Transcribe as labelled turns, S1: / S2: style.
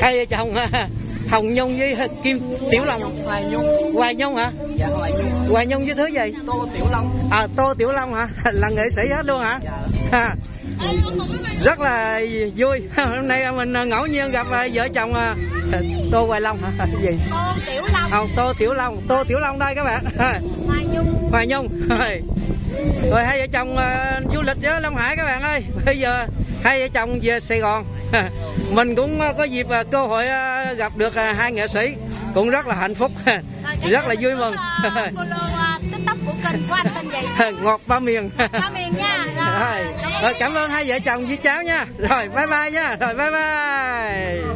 S1: hai vợ chồng à, Hồng Nhung với Kim Tiểu Long
S2: Hoài Nhung.
S1: Hoài Nhung hả?
S2: Dạ Hoài Nhung.
S1: Hoài Nhung với thứ gì?
S2: Tô Tiểu Long.
S1: À Tô Tiểu Long hả? Là nghệ sĩ hết luôn hả?
S2: Dạ.
S1: Rất là vui. Hôm nay mình ngẫu nhiên gặp à, vợ chồng à, Tô Hoài Long hả? Gì?
S3: Tô Tiểu Long,
S1: à, Tô Tiểu Long. Tô Tiểu Long đây các bạn.
S3: Hoài Nhung.
S1: Hoài Nhung. Rồi. Hai vợ chồng à, du lịch với Long Hải các bạn ơi. Bây giờ hai vợ chồng về Sài Gòn. Mình cũng có dịp cơ hội à, gặp được à, hai nghệ sĩ cũng rất là hạnh phúc.
S3: Rồi, cái
S1: rất là vui mừng.
S3: à, Follow TikTok của kênh của anh tên gì?
S1: ngọt ba miền.
S3: Ba miền nha.
S1: rồi, rồi cảm ơn hai vợ chồng với cháu nha. Rồi bye bye nha. Rồi bye bye